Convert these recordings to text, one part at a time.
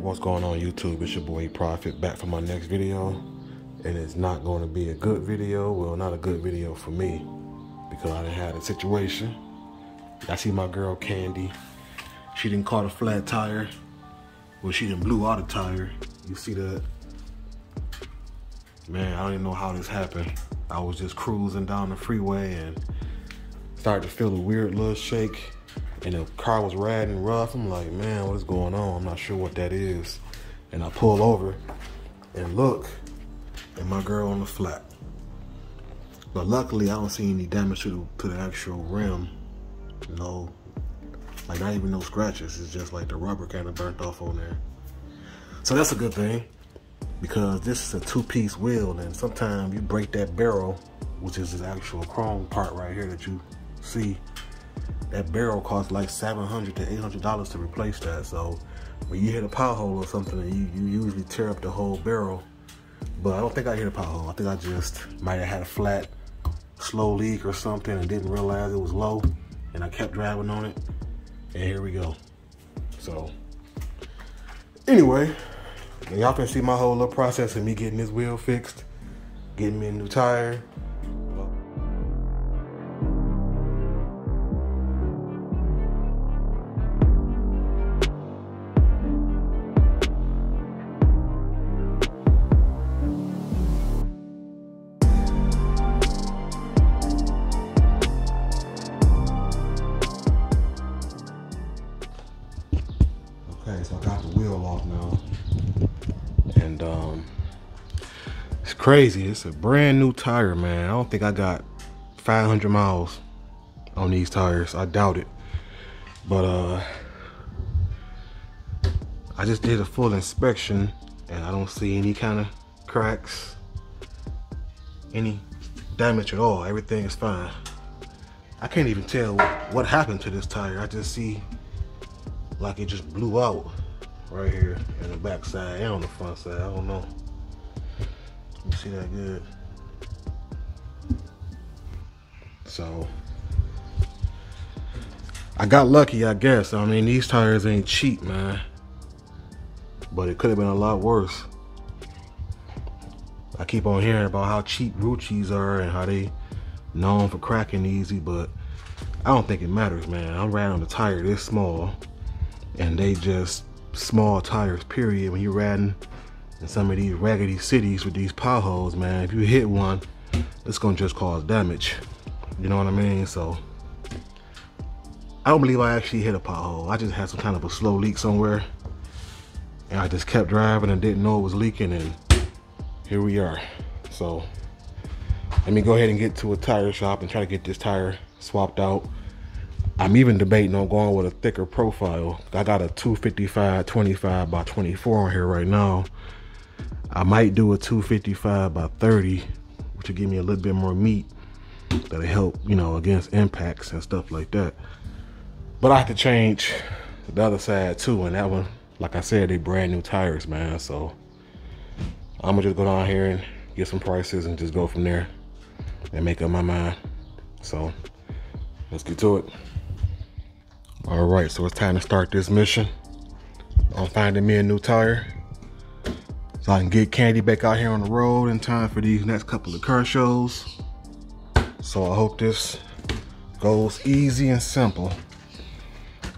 What's going on YouTube? It's your boy Profit back for my next video. And it's not going to be a good video. Well, not a good video for me. Because I didn't a situation. I see my girl Kandi. She didn't caught a flat tire. Well, she didn't blew out a tire. You see that? Man, I don't even know how this happened. I was just cruising down the freeway and started to feel a weird little shake and the car was riding rough. I'm like, man, what is going on? I'm not sure what that is. And I pull over and look, and my girl on the flat. But luckily, I don't see any damage to the, to the actual rim. No, like not even no scratches. It's just like the rubber kind of burnt off on there. So that's a good thing because this is a two-piece wheel and sometimes you break that barrel, which is the actual chrome part right here that you see that barrel costs like 700 to 800 dollars to replace that. So when you hit a pothole or something you, you usually tear up the whole barrel. But I don't think I hit a pothole. I think I just might have had a flat slow leak or something and didn't realize it was low and I kept driving on it and here we go. So anyway y'all can see my whole little process of me getting this wheel fixed getting me a new tire crazy. It's a brand new tire, man. I don't think I got 500 miles on these tires. I doubt it. But uh I just did a full inspection and I don't see any kind of cracks, any damage at all. Everything is fine. I can't even tell what happened to this tire. I just see like it just blew out right here in the back side and on the front side. I don't know. You see that good? So I got lucky, I guess. I mean, these tires ain't cheap, man. But it could have been a lot worse. I keep on hearing about how cheap Ruccis are and how they known for cracking easy, but I don't think it matters, man. I'm riding on a tire this small and they just small tires period when you're riding in some of these raggedy cities with these potholes man. If you hit one it's gonna just cause damage. You know what i mean? So i don't believe i actually hit a pothole. I just had some kind of a slow leak somewhere and i just kept driving and didn't know it was leaking and here we are. So let me go ahead and get to a tire shop and try to get this tire swapped out. I'm even debating on going with a thicker profile. I got a 255 25 by 24 on here right now. I might do a 255 by 30, which will give me a little bit more meat that'll help, you know, against impacts and stuff like that. But I have to change the other side too, and that one, like I said, they brand new tires, man. So I'm gonna just go down here and get some prices and just go from there and make up my mind. So let's get to it. All right, so it's time to start this mission on finding me a new tire so I can get Kandi back out here on the road in time for these next couple of car shows. So I hope this goes easy and simple.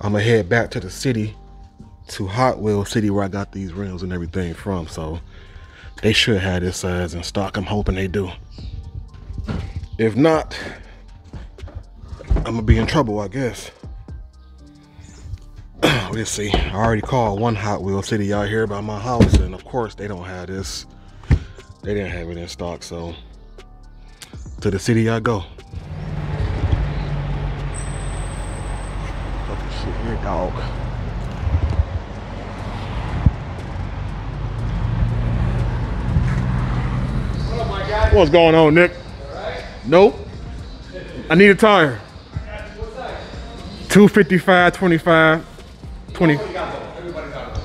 I'm gonna head back to the city, to Hot Wheels City where I got these rims and everything from. So they should have this size in stock. I'm hoping they do. If not, I'm gonna be in trouble, I guess. Let's see. I already called one Hot Wheel City out here by my house, and of course they don't have this. They didn't have it in stock, so to the city I go. Fucking shit here, dog. What's going on, Nick? Nope. I need a tire. 255, 25. 20. Everybody got them. Everybody got them.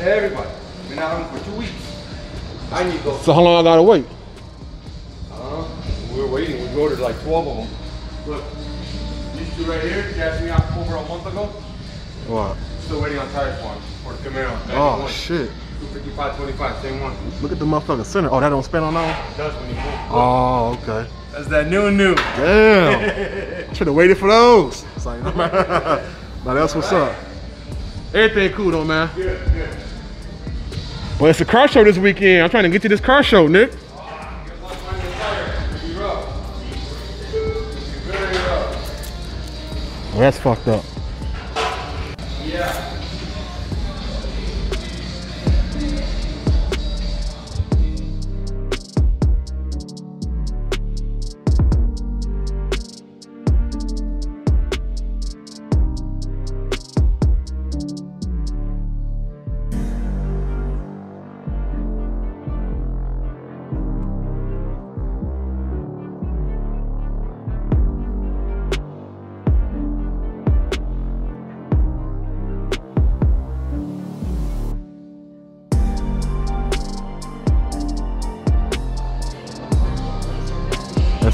Everybody. Been out for two weeks. I need those. So how long I gotta wait? Uh, we're waiting. We ordered like 12 of them. Look, these two right here, you asked me out over a month ago. What? still waiting on tires for him for the Camaro. Oh shit. 255, 25, same one. Look at the motherfucking center. Oh, that don't spin on that It does when you move. Oh, okay. That's that new and new. Damn. Should have waited for those. It's like, now that's what's up. Everything cool though, man. Good, good. Well, it's a car show this weekend. I'm trying to get to this car show, Nick. Guess I'll find the tire. Be rough. Be very rough. Well, that's fucked up.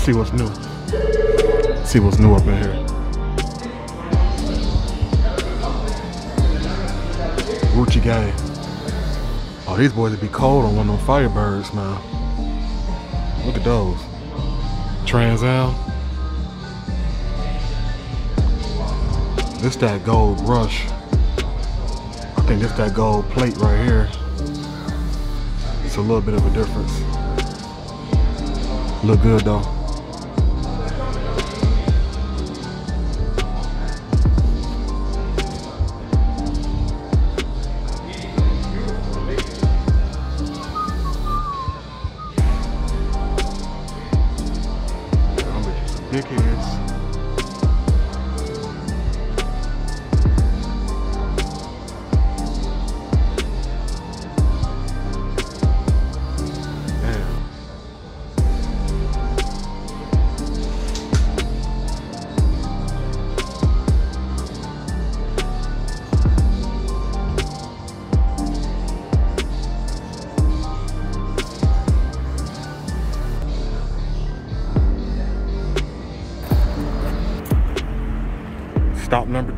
See what's new. see what's new up in here. Gucci gang. Oh, these boys would be cold on one of them Firebirds, man. Look at those. Trans Am. This that gold brush. I think this that gold plate right here. It's a little bit of a difference. Look good though.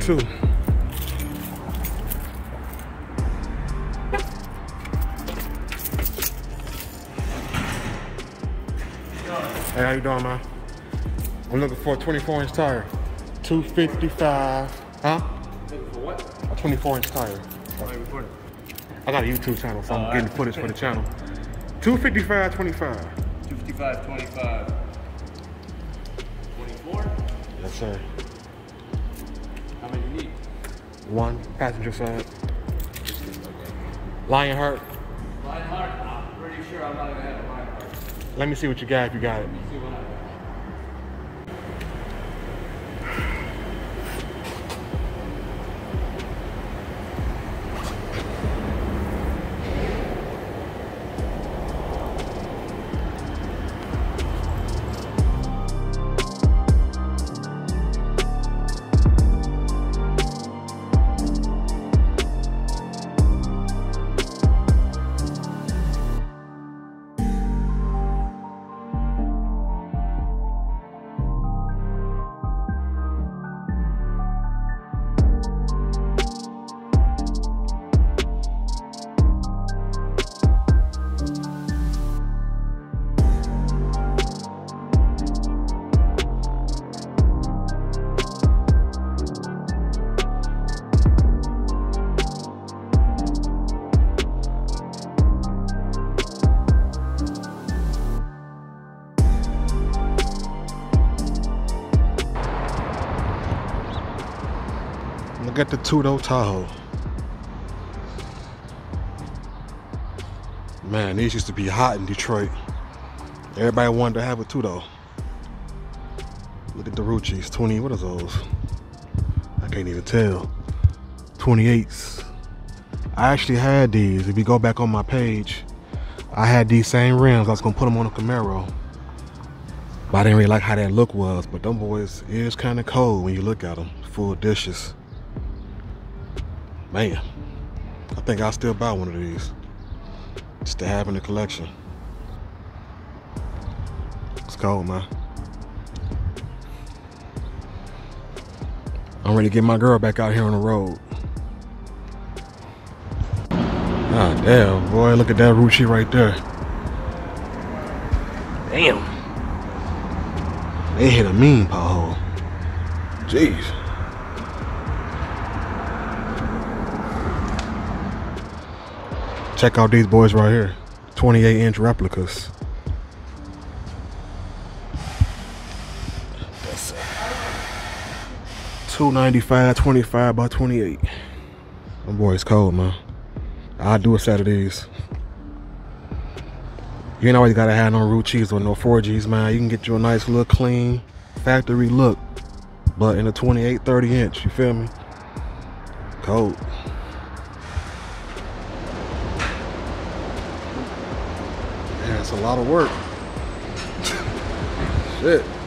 Two. Hey, how you doing, man? I'm looking for a 24 inch tire. 255. Huh? Looking for what? A 24 inch tire. Why are you recording? I got a YouTube channel, so I'm Oh, getting footage for the channel. 255, 25. 255, 25. 24? Yes, sir. How many you need? One passenger side. Lionheart. Lionheart? I'm pretty sure I'm not gonna have a Lionheart. Let me see what you got if you got it. Got. The two-door Tahoe. Man, these used to be hot in Detroit. Everybody wanted to have a two-door. Look at the Ruccis, 20, what are those? I can't even tell. 28s. I actually had these. If you go back on my page, I had these same rims. I was gonna put them on a Camaro. But I didn't really like how that look was. But them boys is kind of cold when you look at them. Full dishes. Man, I think I'll still buy one of these. Just to have in the collection. It's cold, man. I'm ready to get my girl back out here on the road. Ah, damn, boy, look at that Rucci right there. Damn. They hit a mean pothole. Jeez. Check out these boys right here. 28 inch replicas. That's 295, 25 by 28. My boy's cold, man. I do a set of these. You ain't always gotta have no Ruccis or no 4Gs, man. You can get you a nice little clean factory look, but in a 28, 30 inch, you feel me? Cold. It's a lot of work. Shit.